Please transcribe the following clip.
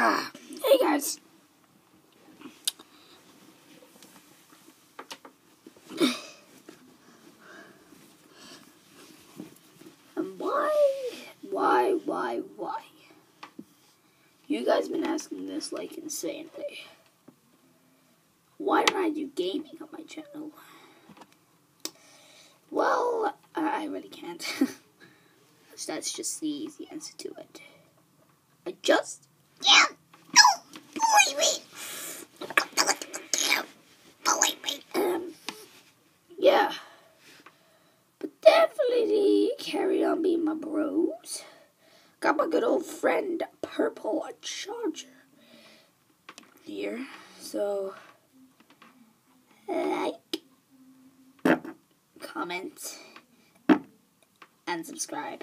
Ah, hey guys. And why, why, why, why? You guys been asking this like insanely. Why don't I do gaming on my channel? Well, I really can't. That's just the easy answer to it. I just Yeah. But definitely carry on being my bros. Got my good old friend Purple Charger here. So like comment and subscribe.